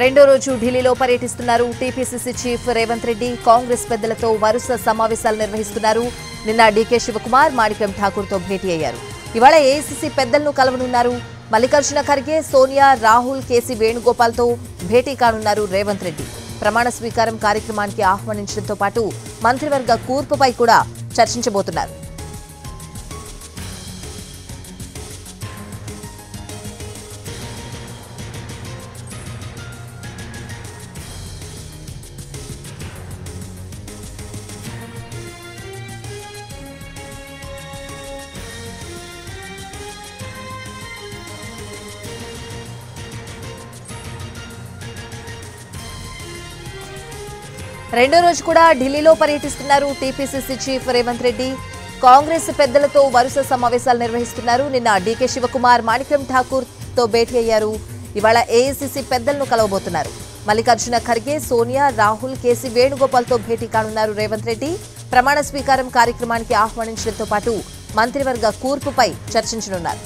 రెండో రోజు ఢిల్లీలో పర్యటిస్తున్నారు టీపీసీసీ చీఫ్ రేవంత్ రెడ్డి. కాంగ్రెస్ పెద్దలతో వరుస సమావేశాలు నిర్వహిస్తున్నారు. నిన్న డీకే శివకుమార్ మాణిక్యం ఠాకూర్తో భేటీ అయ్యారు. ఇవాళ ఏఐసీసీ పెద్దలను కలవనున్నారు. మల్లికార్జున ఖర్గే సోనియా రాహుల్ కేసీ వేణుగోపాల్తో భేటీ కానున్నారు రేవంత్ రెడ్డి. ప్రమాణ స్వీకారం కార్యక్రమానికి ఆహ్వానించడంతో పాటు మంత్రివర్గ కూర్పుపై కూడా చర్చించబోతున్నారు. రెండో రోజు కూడా ఢిల్లీలో పర్యటిస్తున్నారు టీపీసీసీ చీఫ్ రేవంత్ రెడ్డి. కాంగ్రెస్ పెద్దలతో వరుస సమావేశాలు నిర్వహిస్తున్నారు. నిన్న డీకే శివకుమార్ మాణిక్యం ఠాకూర్తో భేటీ అయ్యారు. ఇవాళ ఏఐసీసీ పెద్దలను కలవబోతున్నారు. మల్లికార్జున ఖర్గే సోనియా రాహుల్ కేసీ వేణుగోపాల్తో భేటీ కానున్నారు రేవంత్ రెడ్డి. ప్రమాణ స్వీకారం కార్యక్రమానికి ఆహ్వానించడంతో పాటు మంత్రివర్గ కూర్పుపై చర్చించనున్నారు.